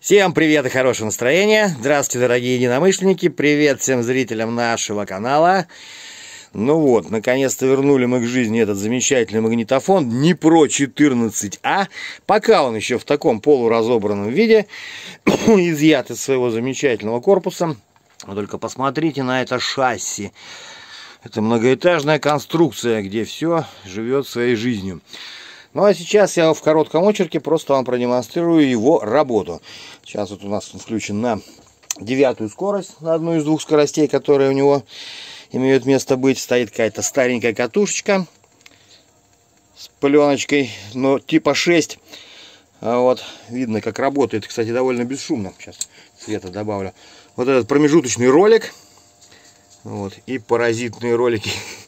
Всем привет и хорошего настроения. Здравствуйте, дорогие единомышленники. Привет всем зрителям нашего канала. Ну вот, наконец-то вернули мы к жизни этот замечательный магнитофон Днепро 14А. Пока он еще в таком полуразобранном виде, изъят из своего замечательного корпуса. Вы только посмотрите на это шасси. Это многоэтажная конструкция, где все живет своей жизнью. Ну а сейчас я в коротком очерке просто вам продемонстрирую его работу. Сейчас вот у нас он включен на девятую скорость, на одну из двух скоростей, которые у него имеют место быть. Стоит какая-то старенькая катушечка с пленочкой, но типа 6. А вот, видно, как работает, кстати, довольно бесшумно. Сейчас света добавлю. Вот этот промежуточный ролик. Вот, и паразитные ролики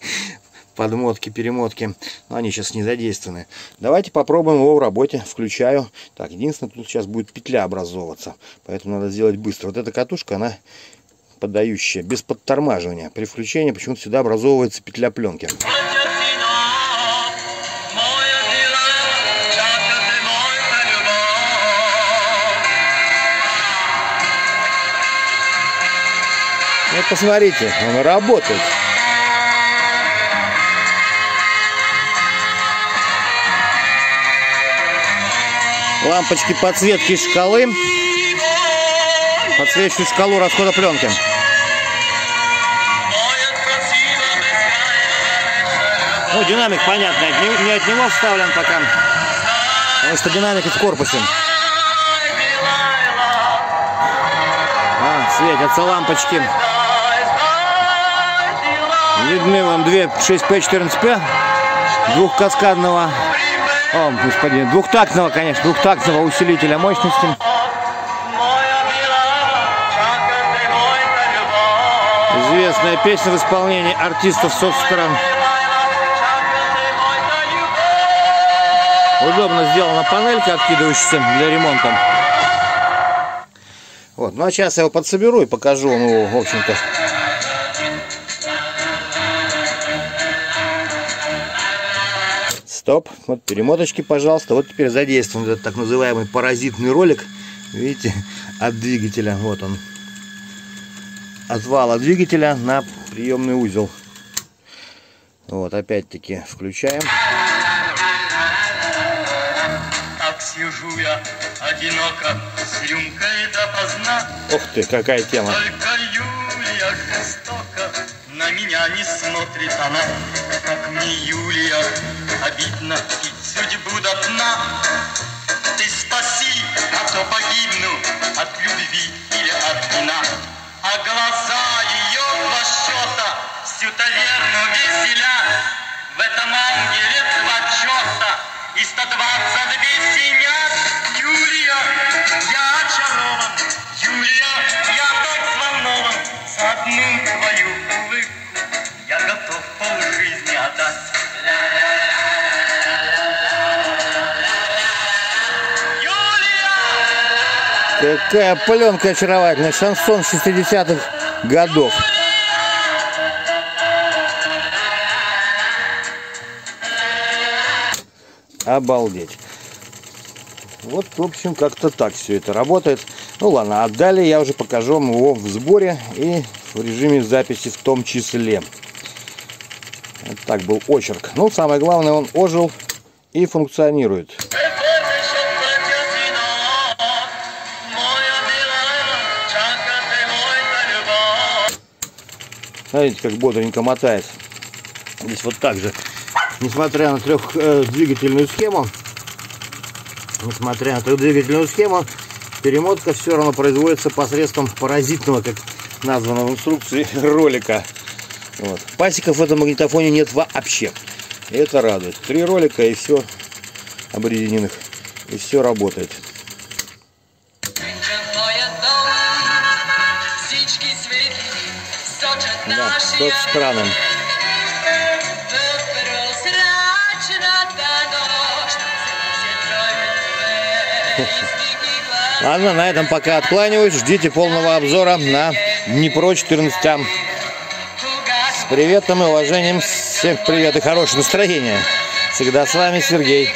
подмотки, перемотки. Но они сейчас не задействованы. Давайте попробуем его в работе. Включаю. Так, единственное, тут сейчас будет петля образовываться. Поэтому надо сделать быстро. Вот эта катушка, она поддающая, без подтормаживания. При включении почему-то сюда образовывается петля пленки. Вот посмотрите, он работает. Лампочки подсветки шкалы подсвечивают шкалу расхода пленки. Ну, динамик, понятно, не от него вставлен пока, потому что динамик в корпусе. А, светятся лампочки. Видны вам две 6P14P двухкаскадного о, господи, двухтактного, конечно, двухтактного усилителя мощности. Известная песня в исполнении артистов Соцстран. Удобно сделана панелька, откидывающаяся для ремонта. Вот, ну а сейчас я его подсоберу и покажу вам его, в общем-то, Стоп. Вот перемоточки, пожалуйста. Вот теперь задействуем этот так называемый паразитный ролик. Видите, от двигателя. Вот он. От вала двигателя на приемный узел. Вот, опять-таки включаем. Так сижу я одиноко с рюмкой допоздна. Ух ты, какая тема. Только Юлия жестоко на меня не смотрит она, как мне Юлия обидно и судьбу до дна. Ты спаси, а то погибну от любви или от вина. А глаза ее два счета всю таверну веселят. В этом ангеле два черта и сто двадцать Какая пленка очаровательная. Шансон 60-х годов. Обалдеть. Вот, в общем, как-то так все это работает. Ну ладно, а далее я уже покажу вам его в сборе и в режиме записи в том числе. Вот так был очерк. Ну, самое главное, он ожил и функционирует. Смотрите, как бодренько мотает. Здесь вот так же. Несмотря на трехдвигательную э, схему, несмотря на трехдвигательную схему, перемотка все равно производится посредством паразитного, как названо в инструкции, ролика. Вот. Пасеков в этом магнитофоне нет вообще. И это радует. Три ролика и все объединенных. И все работает. Да, тот странным. Ладно, на этом пока откланиваюсь. Ждите полного обзора на Днепро 14 -м. С приветом и уважением. Всем привет и хорошего настроения. Всегда с вами Сергей.